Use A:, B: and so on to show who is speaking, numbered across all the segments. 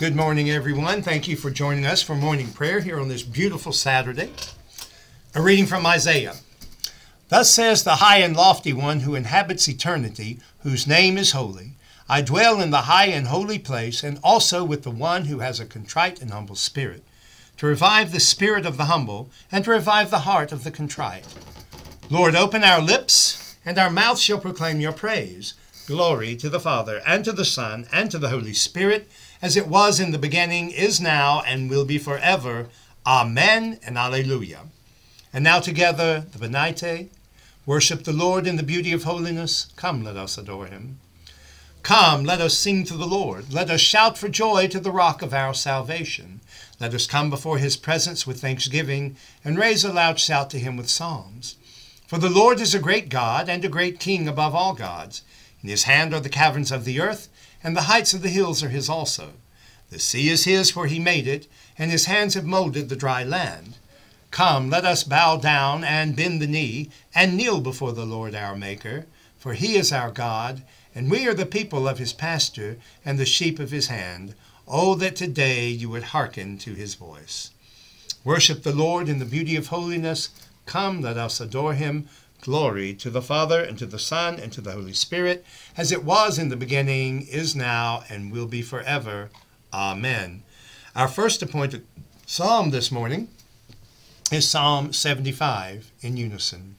A: Good morning, everyone. Thank you for joining us for morning prayer here on this beautiful Saturday. A reading from Isaiah. Thus says the high and lofty one who inhabits eternity, whose name is holy. I dwell in the high and holy place, and also with the one who has a contrite and humble spirit, to revive the spirit of the humble, and to revive the heart of the contrite. Lord, open our lips, and our mouth shall proclaim your praise. Glory to the Father, and to the Son, and to the Holy Spirit as it was in the beginning, is now, and will be forever. Amen and Alleluia. And now together, the Venite, worship the Lord in the beauty of holiness. Come, let us adore him. Come, let us sing to the Lord. Let us shout for joy to the rock of our salvation. Let us come before his presence with thanksgiving, and raise a loud shout to him with psalms. For the Lord is a great God, and a great King above all gods. In his hand are the caverns of the earth, and the heights of the hills are his also. The sea is his, for he made it, and his hands have molded the dry land. Come, let us bow down and bend the knee, and kneel before the Lord our Maker, for he is our God, and we are the people of his pasture, and the sheep of his hand. Oh, that today you would hearken to his voice. Worship the Lord in the beauty of holiness. Come, let us adore him. Glory to the Father, and to the Son, and to the Holy Spirit, as it was in the beginning, is now, and will be forever. Amen. Our first appointed psalm this morning is Psalm 75 in unison.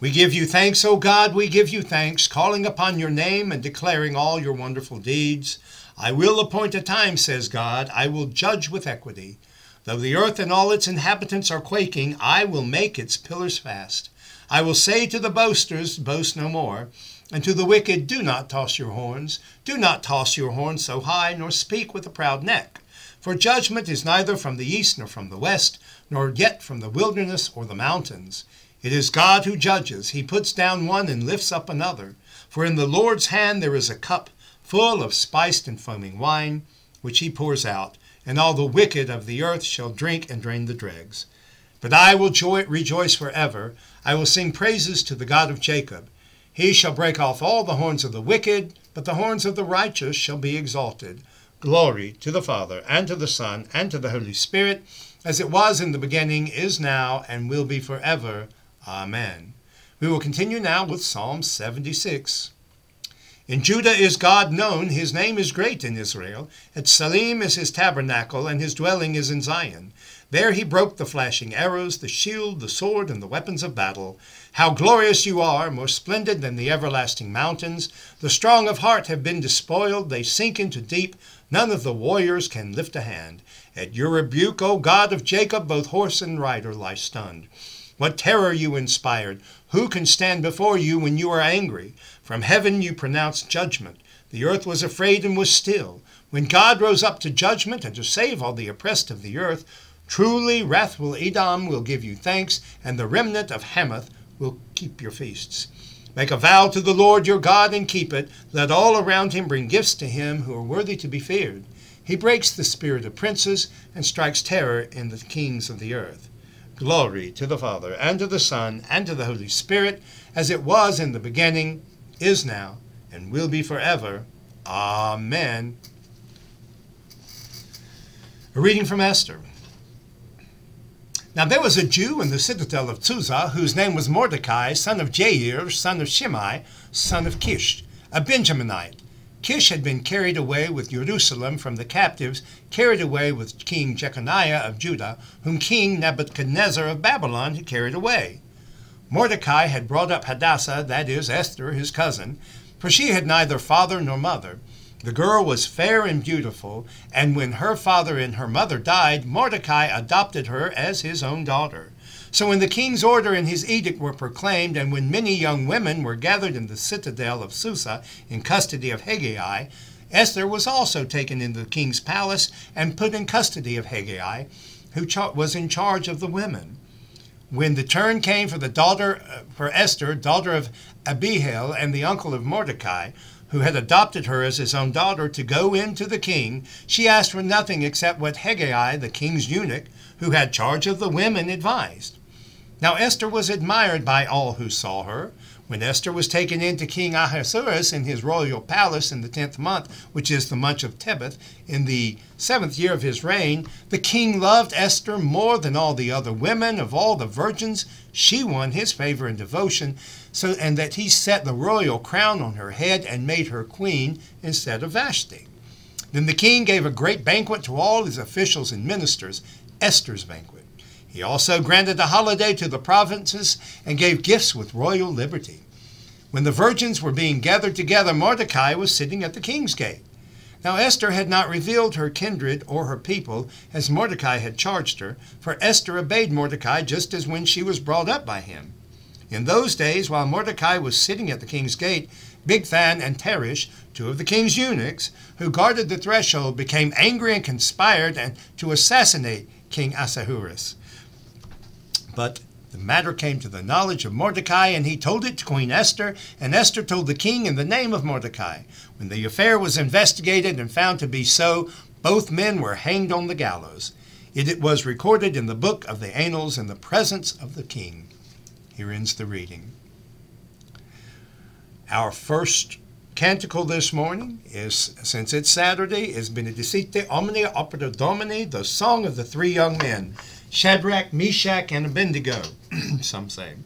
A: We give you thanks, O God, we give you thanks, calling upon your name and declaring all your wonderful deeds. I will appoint a time, says God, I will judge with equity. Though the earth and all its inhabitants are quaking, I will make its pillars fast. I will say to the boasters, Boast no more, and to the wicked, Do not toss your horns. Do not toss your horns so high, nor speak with a proud neck. For judgment is neither from the east nor from the west, nor yet from the wilderness or the mountains. It is God who judges. He puts down one and lifts up another. For in the Lord's hand there is a cup full of spiced and foaming wine, which he pours out, and all the wicked of the earth shall drink and drain the dregs. But I will joy, rejoice forever. I will sing praises to the God of Jacob. He shall break off all the horns of the wicked, but the horns of the righteous shall be exalted. Glory to the Father, and to the Son, and to the Holy Spirit, as it was in the beginning, is now, and will be forever. Amen. We will continue now with Psalm 76. In Judah is God known, his name is great in Israel. At Salem is his tabernacle, and his dwelling is in Zion. There he broke the flashing arrows, the shield, the sword, and the weapons of battle. How glorious you are, more splendid than the everlasting mountains. The strong of heart have been despoiled, they sink into deep. None of the warriors can lift a hand. At your rebuke, O God of Jacob, both horse and rider lie stunned. What terror you inspired! Who can stand before you when you are angry? From heaven you pronounced judgment. The earth was afraid and was still. When God rose up to judgment and to save all the oppressed of the earth, Truly, wrathful Edom will give you thanks, and the remnant of Hamath will keep your feasts. Make a vow to the Lord your God and keep it. Let all around him bring gifts to him who are worthy to be feared. He breaks the spirit of princes and strikes terror in the kings of the earth. Glory to the Father, and to the Son, and to the Holy Spirit, as it was in the beginning, is now, and will be forever. Amen. A reading from Esther. Now there was a Jew in the citadel of Susa, whose name was Mordecai, son of Jair, son of Shimei, son of Kish, a Benjaminite. Kish had been carried away with Jerusalem from the captives, carried away with King Jeconiah of Judah, whom King Nebuchadnezzar of Babylon had carried away. Mordecai had brought up Hadassah, that is, Esther, his cousin, for she had neither father nor mother, the girl was fair and beautiful, and when her father and her mother died, Mordecai adopted her as his own daughter. So when the king's order and his edict were proclaimed, and when many young women were gathered in the citadel of Susa in custody of Hegai, Esther was also taken into the king's palace and put in custody of Hegai, who was in charge of the women. When the turn came for the daughter, uh, for Esther, daughter of Abihail and the uncle of Mordecai, who had adopted her as his own daughter, to go in to the king, she asked for nothing except what Hegai, the king's eunuch, who had charge of the women, advised. Now Esther was admired by all who saw her. When Esther was taken in to King Ahasuerus in his royal palace in the tenth month, which is the month of Tebeth, in the seventh year of his reign, the king loved Esther more than all the other women of all the virgins. She won his favor and devotion, so and that he set the royal crown on her head and made her queen instead of Vashti. Then the king gave a great banquet to all his officials and ministers, Esther's banquet. He also granted a holiday to the provinces and gave gifts with royal liberty. When the virgins were being gathered together, Mordecai was sitting at the king's gate. Now Esther had not revealed her kindred or her people, as Mordecai had charged her, for Esther obeyed Mordecai just as when she was brought up by him. In those days, while Mordecai was sitting at the king's gate, Bigthan and Teresh, two of the king's eunuchs, who guarded the threshold, became angry and conspired and to assassinate King Ahasuerus. But the matter came to the knowledge of Mordecai, and he told it to Queen Esther, and Esther told the king in the name of Mordecai. When the affair was investigated and found to be so, both men were hanged on the gallows. It was recorded in the book of the annals in the presence of the king. Here ends the reading. Our first canticle this morning is, since it's Saturday, is Benedicite Omnia Opera Domini, the song of the three young men. Shadrach, Meshach, and Abednego, some say.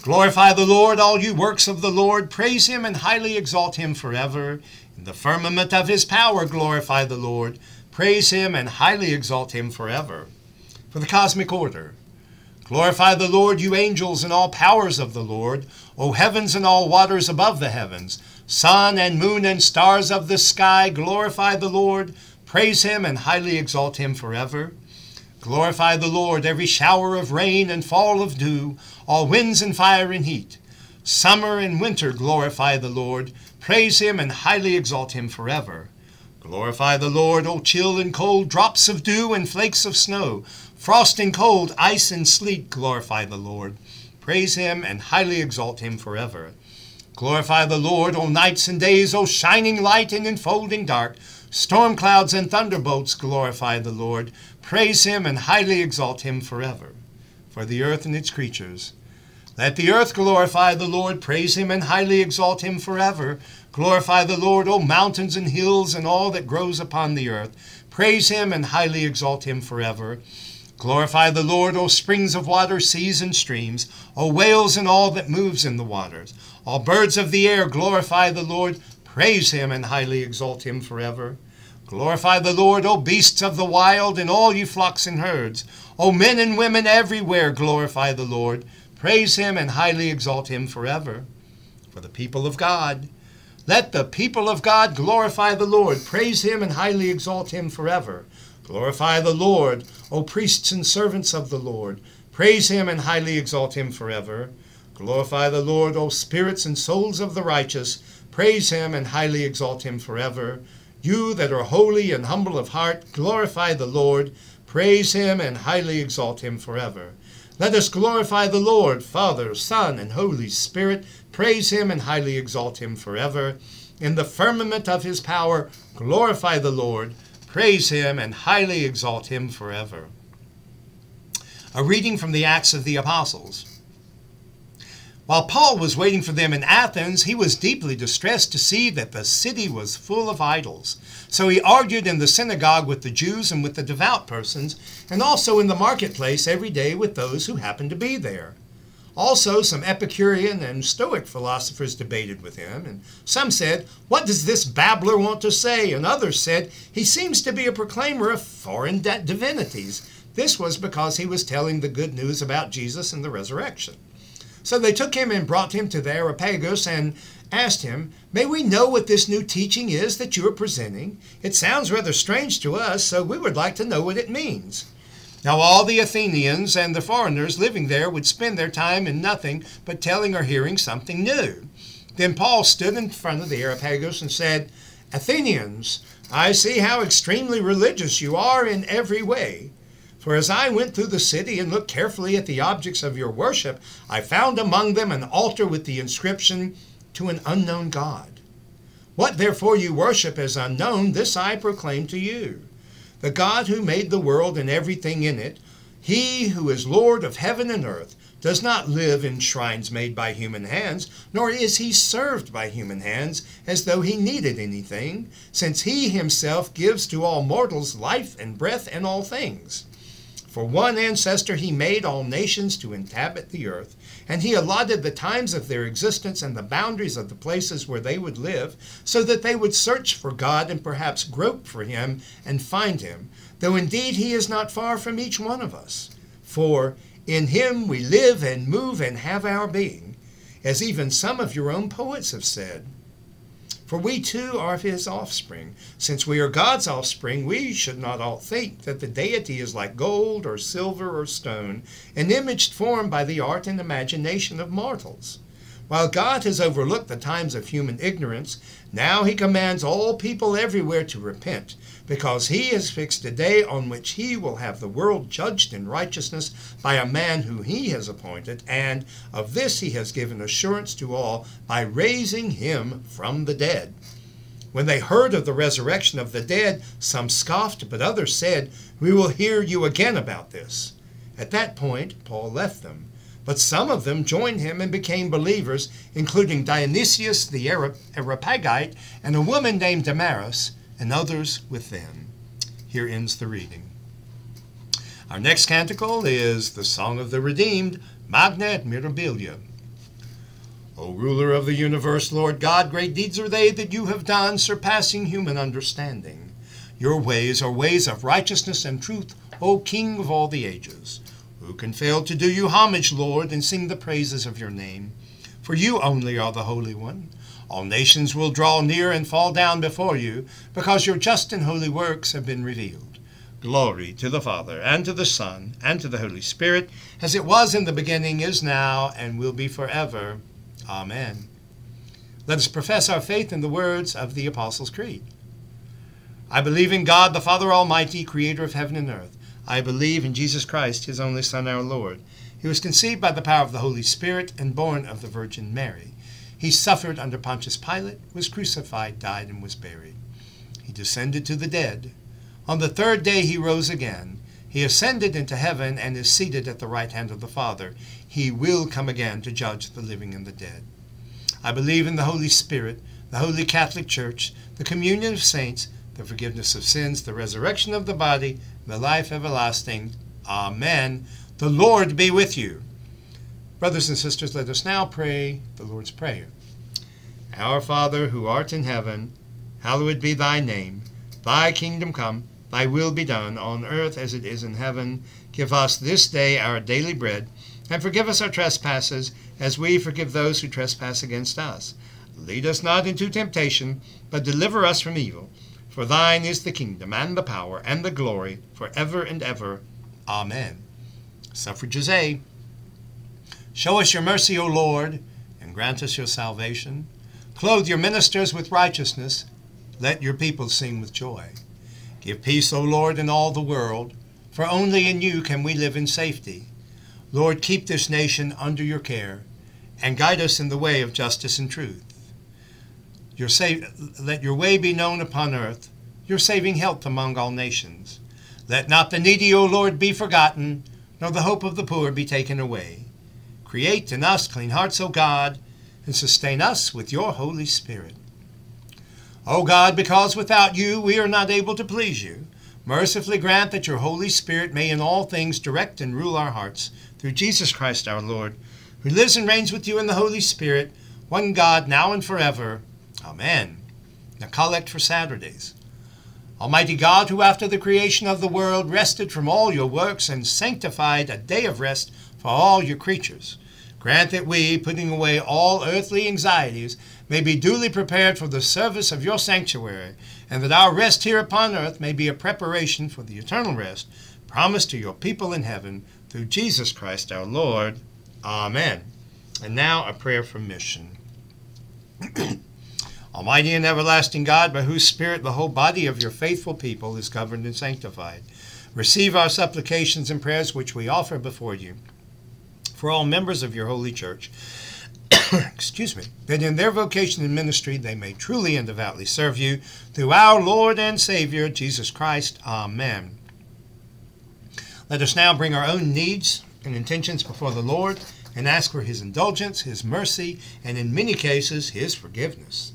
A: Glorify the Lord, all you works of the Lord. Praise him and highly exalt him forever. In the firmament of his power, glorify the Lord. Praise him and highly exalt him forever. For the cosmic order. Glorify the Lord, you angels and all powers of the Lord, O heavens and all waters above the heavens, sun and moon and stars of the sky, glorify the Lord. Praise him and highly exalt him forever. Glorify the Lord, every shower of rain and fall of dew, all winds and fire and heat. Summer and winter glorify the Lord. Praise him and highly exalt him forever. Glorify the Lord, O chill and cold drops of dew and flakes of snow. Frost and cold, ice and sleet glorify the Lord. Praise him and highly exalt him forever. Glorify the Lord, O nights and days, O shining light and enfolding dark. Storm clouds and thunderbolts glorify the Lord. Praise him and highly exalt him forever. For the earth and its creatures. Let the earth glorify the Lord. Praise him and highly exalt him forever. Glorify the Lord, O mountains and hills and all that grows upon the earth. Praise him and highly exalt him forever. Glorify the Lord, O springs of water, seas and streams, O whales and all that moves in the waters. All birds of the air glorify the Lord. Praise him and highly exalt him forever. Glorify the Lord, O beasts of the wild, and all you flocks and herds. O men and women everywhere, glorify the Lord. Praise him and highly exalt him forever. For the people of God, let the people of God glorify the Lord. Praise him and highly exalt him forever. Glorify the Lord, O priests and servants of the Lord. Praise him and highly exalt him forever. Glorify the Lord, O spirits and souls of the righteous. Praise him and highly exalt him forever. You that are holy and humble of heart, glorify the Lord, praise him, and highly exalt him forever. Let us glorify the Lord, Father, Son, and Holy Spirit, praise him, and highly exalt him forever. In the firmament of his power, glorify the Lord, praise him, and highly exalt him forever. A reading from the Acts of the Apostles. While Paul was waiting for them in Athens, he was deeply distressed to see that the city was full of idols. So he argued in the synagogue with the Jews and with the devout persons, and also in the marketplace every day with those who happened to be there. Also, some Epicurean and Stoic philosophers debated with him, and some said, What does this babbler want to say? And others said, He seems to be a proclaimer of foreign divinities. This was because he was telling the good news about Jesus and the resurrection. So they took him and brought him to the Areopagus and asked him, May we know what this new teaching is that you are presenting? It sounds rather strange to us, so we would like to know what it means. Now all the Athenians and the foreigners living there would spend their time in nothing but telling or hearing something new. Then Paul stood in front of the Areopagus and said, Athenians, I see how extremely religious you are in every way. For as I went through the city and looked carefully at the objects of your worship, I found among them an altar with the inscription, To an unknown God. What therefore you worship as unknown, this I proclaim to you. The God who made the world and everything in it, he who is Lord of heaven and earth, does not live in shrines made by human hands, nor is he served by human hands as though he needed anything, since he himself gives to all mortals life and breath and all things. For one ancestor he made all nations to inhabit the earth, and he allotted the times of their existence and the boundaries of the places where they would live, so that they would search for God and perhaps grope for him and find him, though indeed he is not far from each one of us. For in him we live and move and have our being, as even some of your own poets have said. For we too are his offspring. Since we are God's offspring, we should not all think that the deity is like gold or silver or stone, an image formed by the art and imagination of mortals. While God has overlooked the times of human ignorance, now he commands all people everywhere to repent, because he has fixed a day on which he will have the world judged in righteousness by a man who he has appointed, and of this he has given assurance to all by raising him from the dead. When they heard of the resurrection of the dead, some scoffed, but others said, We will hear you again about this. At that point, Paul left them. But some of them joined him and became believers, including Dionysius the Areopagite and a woman named Damaris, and others with them. Here ends the reading. Our next canticle is the Song of the Redeemed, Magna et Mirabilia. O ruler of the universe, Lord God, great deeds are they that you have done, surpassing human understanding. Your ways are ways of righteousness and truth, O King of all the ages. Who can fail to do you homage, Lord, and sing the praises of your name? For you only are the Holy One. All nations will draw near and fall down before you, because your just and holy works have been revealed. Glory to the Father, and to the Son, and to the Holy Spirit, as it was in the beginning, is now, and will be forever. Amen. Let us profess our faith in the words of the Apostles' Creed. I believe in God, the Father Almighty, creator of heaven and earth. I believe in Jesus Christ, his only Son, our Lord. He was conceived by the power of the Holy Spirit and born of the Virgin Mary. He suffered under Pontius Pilate, was crucified, died, and was buried. He descended to the dead. On the third day he rose again. He ascended into heaven and is seated at the right hand of the Father. He will come again to judge the living and the dead. I believe in the Holy Spirit, the Holy Catholic Church, the communion of saints, the forgiveness of sins, the resurrection of the body, the life everlasting. Amen. The Lord be with you. Brothers and sisters, let us now pray the Lord's Prayer. Our Father, who art in heaven, hallowed be thy name. Thy kingdom come, thy will be done, on earth as it is in heaven. Give us this day our daily bread, and forgive us our trespasses, as we forgive those who trespass against us. Lead us not into temptation, but deliver us from evil. For thine is the kingdom, and the power, and the glory, for ever and ever. Amen. Suffrages A. Show us your mercy, O Lord, and grant us your salvation. Clothe your ministers with righteousness. Let your people sing with joy. Give peace, O Lord, in all the world, for only in you can we live in safety. Lord, keep this nation under your care, and guide us in the way of justice and truth. Your let your way be known upon earth, your saving health among all nations. Let not the needy, O Lord, be forgotten, nor the hope of the poor be taken away. Create in us clean hearts, O God, and sustain us with your Holy Spirit. O God, because without you we are not able to please you, mercifully grant that your Holy Spirit may in all things direct and rule our hearts, through Jesus Christ our Lord, who lives and reigns with you in the Holy Spirit, one God, now and forever. Amen. The collect for Saturdays. Almighty God, who after the creation of the world rested from all your works and sanctified a day of rest for all your creatures. Grant that we, putting away all earthly anxieties, may be duly prepared for the service of your sanctuary, and that our rest here upon earth may be a preparation for the eternal rest promised to your people in heaven through Jesus Christ our Lord. Amen. And now a prayer for mission. Almighty and everlasting God, by whose Spirit the whole body of your faithful people is governed and sanctified, receive our supplications and prayers which we offer before you for all members of your holy church, excuse me, that in their vocation and ministry they may truly and devoutly serve you through our Lord and Savior, Jesus Christ. Amen. Let us now bring our own needs and intentions before the Lord and ask for His indulgence, His mercy, and in many cases, His forgiveness.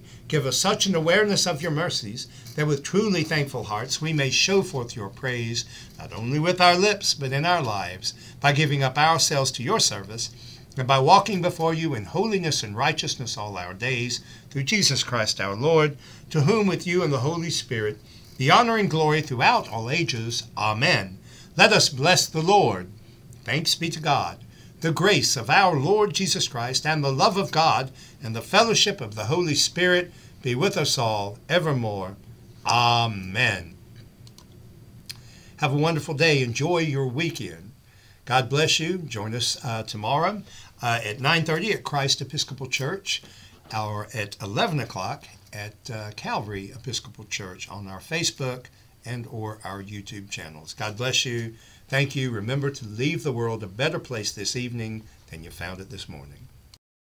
A: Give us such an awareness of your mercies that with truly thankful hearts we may show forth your praise, not only with our lips, but in our lives, by giving up ourselves to your service, and by walking before you in holiness and righteousness all our days, through Jesus Christ our Lord, to whom with you and the Holy Spirit the honor and glory throughout all ages. Amen. Let us bless the Lord. Thanks be to God. The grace of our Lord Jesus Christ and the love of God and the fellowship of the Holy Spirit be with us all evermore. Amen. Have a wonderful day. Enjoy your weekend. God bless you. Join us uh, tomorrow uh, at 9.30 at Christ Episcopal Church or at 11 o'clock at uh, Calvary Episcopal Church on our Facebook and or our YouTube channels. God bless you. Thank you. Remember to leave the world a better place this evening than you found it this morning.